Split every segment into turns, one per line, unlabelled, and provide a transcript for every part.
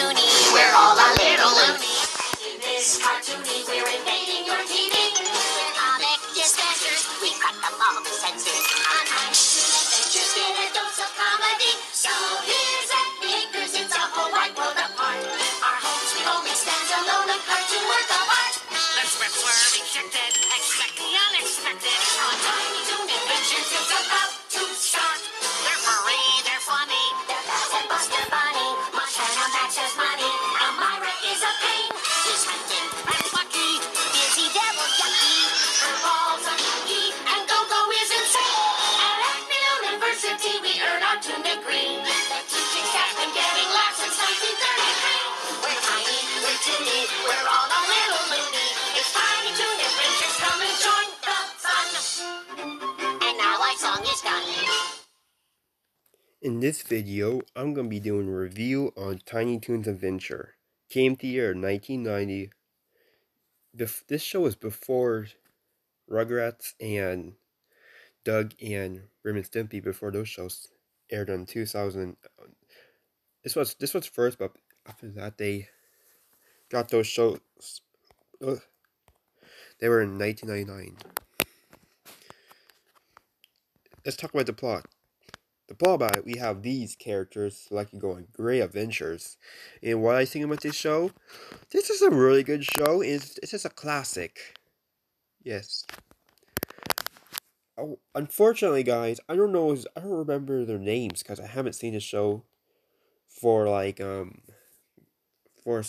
cartoony.
In this video, I'm going to be doing a review on Tiny Toons Adventure. Came to year 1990. This show was before Rugrats and Doug and Ren and Stimpy before those shows aired in 2000. This was this was first, but after that they got those shows. Ugh. They were in 1999. Let's talk about the plot. The plot about it, we have these characters like going great adventures. And what I think about this show, this is a really good show. It's, it's just a classic. Yes. Oh, unfortunately, guys, I don't know. I don't remember their names because I haven't seen the show for like um for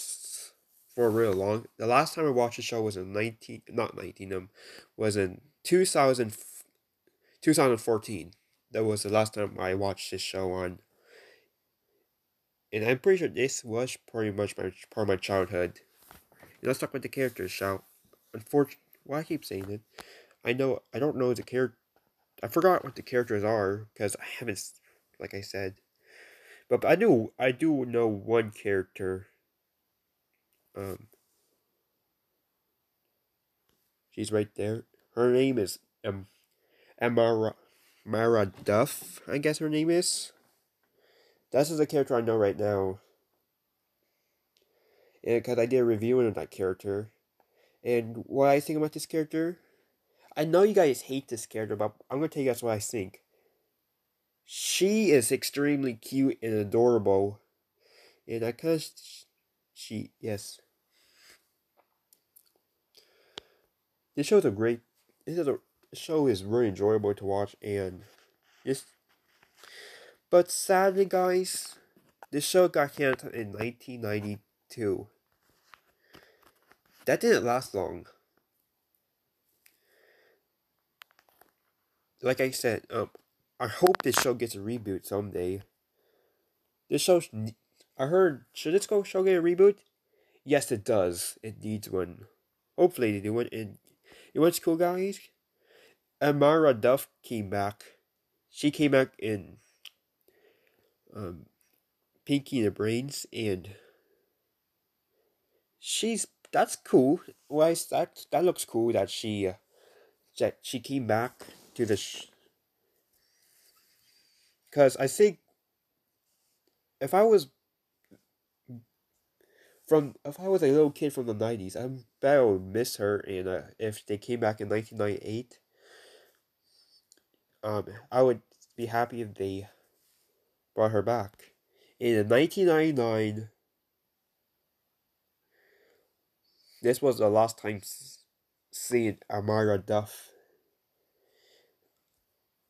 for real long. The last time I watched the show was in nineteen, not nineteen, um, was in 2000, 2014 that was the last time I watched this show on. And I'm pretty sure this was pretty much my part of my childhood. And let's talk about the characters, shall? Unfortunately, why I keep saying it, I know I don't know the character. I forgot what the characters are because I haven't, like I said. But, I do I do know one character. Um. She's right there. Her name is um, Emma. Mara Duff, I guess her name is. This is a character I know right now. And because I did a review on that character. And what I think about this character, I know you guys hate this character, but I'm to tell you guys what I think. She is extremely cute and adorable. And I kind of. She. Yes. This show's a great. This is a show is really enjoyable to watch and just but sadly guys this show got canceled in 1992 that didn't last long like i said um i hope this show gets a reboot someday this show i heard should this go show get a reboot yes it does it needs one hopefully they do one and you know what's cool guys Amara Duff came back. She came back in um, Pinky the Brains, and she's that's cool. Why is that that looks cool that she uh, that she came back to the. Sh- Cause I think if I was from if I was a little kid from the nineties, I bet I would miss her. And uh, if they came back in nineteen ninety eight um, I would be happy if they brought her back. In 1999, this was the last time seeing Amara Duff.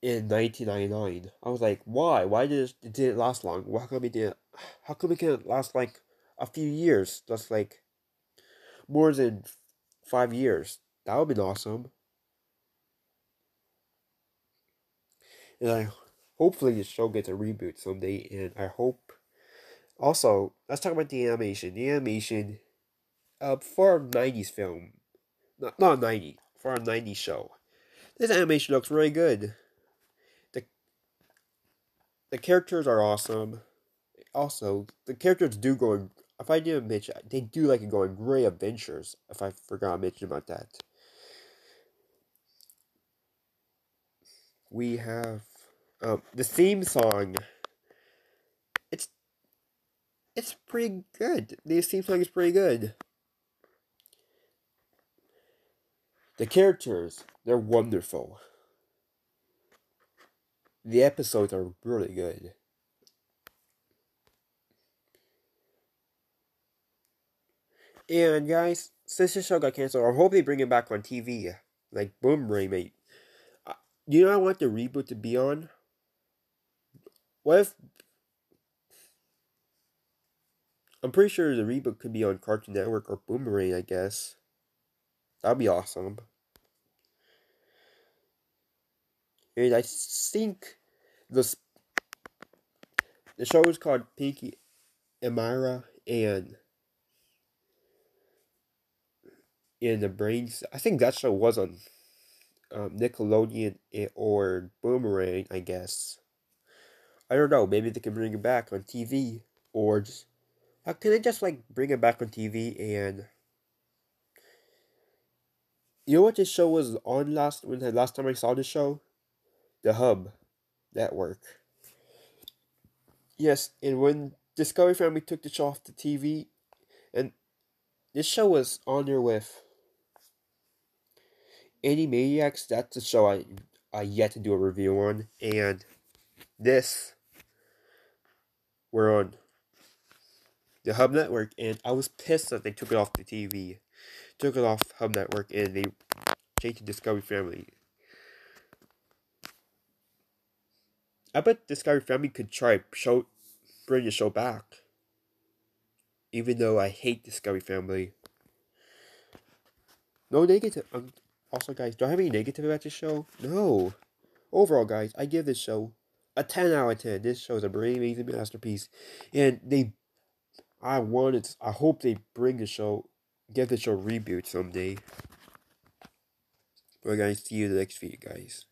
In 1999, I was like, why? Why did it, it didn't last long? How come it didn't? How come it can't last like a few years? That's like more than five years. That would be awesome. and I hopefully the show gets a reboot someday. And I hope also let's talk about the animation. The animation, uh, for a '90s film, not not '90 for a '90s show, this animation looks really good. the The characters are awesome. Also, the characters do in. If I didn't mention, they do like to go on great adventures. If I forgot to mention about that. we have um, the theme song. It's it's pretty good. The theme song is pretty good. The characters, they're wonderful. The episodes are really good. And guys, since the show got canceled, I hope they bring it back on TV. Like Boomerang, mate. Uh, you know I want the reboot to be on? What if I'm pretty sure the reboot could be on Cartoon Network or Boomerang, I guess. That'd be awesome. And I think the the show is called Pinky and Myra and in the brains. I think that show was on um, Nickelodeon or Boomerang. I guess. I don't know. Maybe they can bring it back on TV or just. How can they just like bring it back on TV and? You know what this show was on last when the last time I saw the show? The Hub Network. Yes, and when Discovery Family took the show off the TV, and this show was on there with Animaniacs. That's the show I I yet to do a review on, and this we're on the Hub Network, and I was pissed that they took it off the TV, took it off Hub Network, and they changed to Discovery Family. I bet Discovery Family could try show bring the show back. Even though I hate Discovery Family. No negative. Um, also, guys, do I have any negative about this show? No. Overall, guys, I give this show a 10 out of 10. This show is a very amazing masterpiece. And they, I wanted, I hope they bring the show, get the show reboot someday. Well, guys, see you in the next video, guys.